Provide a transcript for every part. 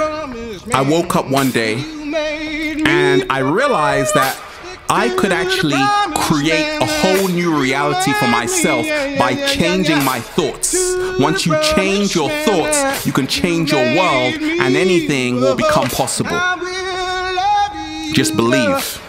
I woke up one day and I realized that I could actually create a whole new reality for myself by changing my thoughts. Once you change your thoughts, you can change your world and anything will become possible. Just believe.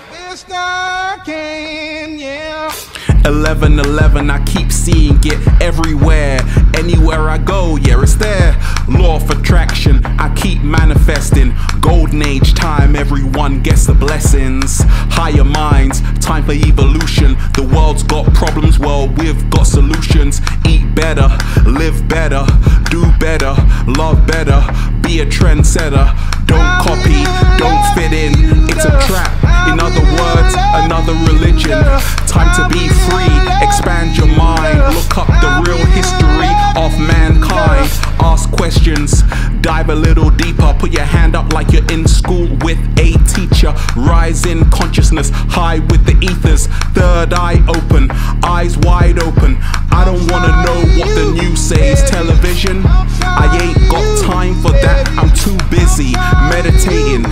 11 11, I keep seeing it everywhere. Anywhere I go, yeah, it's there. Law of attraction, I keep manifesting. Golden age time, everyone gets the blessings. Higher minds, time for evolution. The world's got problems, well, we've got solutions. Eat better, live better, do better, love better, be a trendsetter. Don't copy, don't fit in, it's a trap. In other words, another religion. Time to be free, expand your mind, look up the real history of mankind. Ask questions, dive a little deeper, put your hand up like you're in school with a teacher. Rise in consciousness, high with the ethers, third eye open, eyes wide open. I don't wanna know what the news says, television. I ain't got time for that, I'm too busy meditating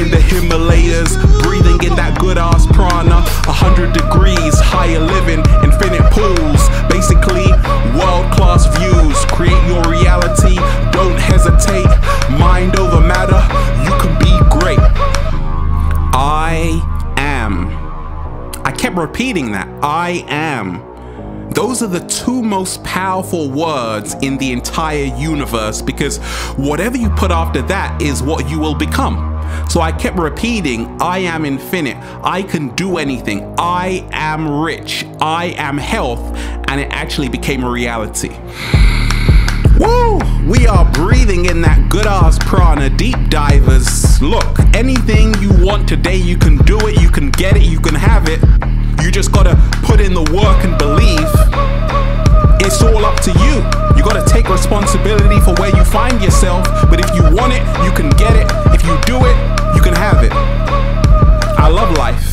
in the Himalayas, breathing in that good ass prana. A hundred degrees, higher living, I am. I kept repeating that. I am. Those are the two most powerful words in the entire universe because whatever you put after that is what you will become. So I kept repeating, I am infinite. I can do anything. I am rich. I am health. And it actually became a reality. Woo! We are breathing in that good ass prana, deep divers. Look, anything you want today, you can do it, you can get it, you can have it. You just gotta put in the work and believe. It's all up to you. You gotta take responsibility for where you find yourself. But if you want it, you can get it. If you do it, you can have it. I love life.